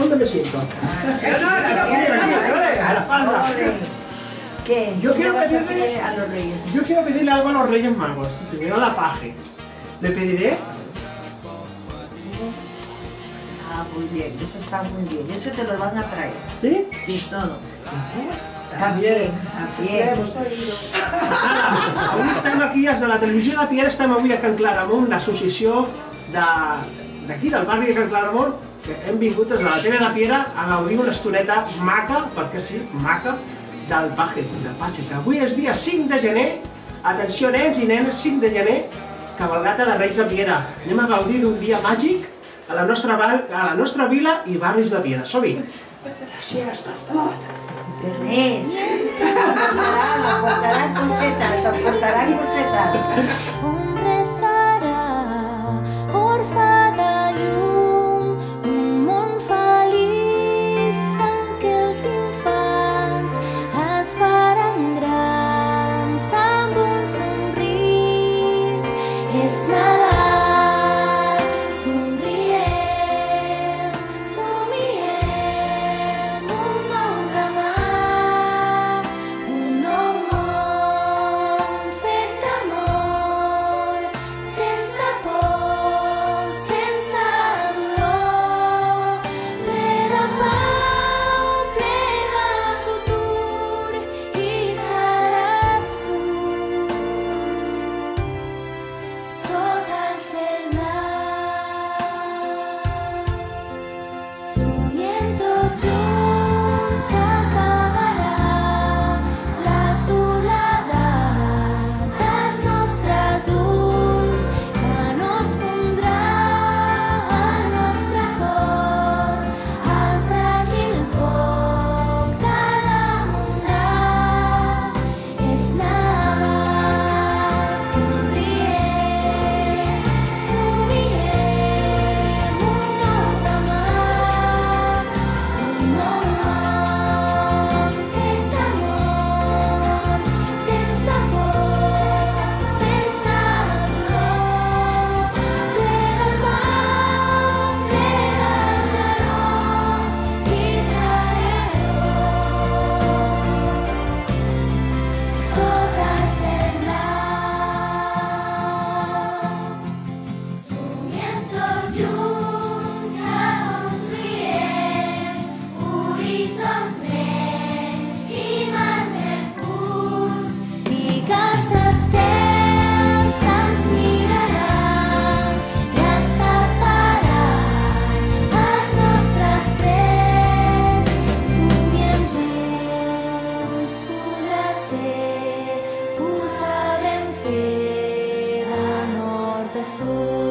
¿Dónde me siento? A la palma. ¿Qué? Yo ¿Qué quiero pedirle- pedir a los reyes? Yo quiero pedirle algo a los Reyes Magos. Primero la paje. Le pediré Ah, muy bien, eso está muy bien. Eso te lo van a traer. ¿Sí? Sí, todo. También. También. Avui estem aquí, els de la televisió de Pierre, estem avui a Can Claramunt, l'associació de- d'aquí, del barri de Can Claramunt, que hem vingut des de la TV de Piera a gaudir una estoneta maca, perquè sí, maca, del Paje, del Paje, que avui és dia 5 de gener, atenció nens i nenes, 5 de gener, cabalgata de Reis de Piera. Anem a gaudir d'un dia màgic a la nostra, a la nostra vila i barris de Piera. Som-hi! Gràcies per tot! Res. Aportaran, aportaran cosetes, aportaran cosetes. sky. ser, ho sabrem fer de nord a sud.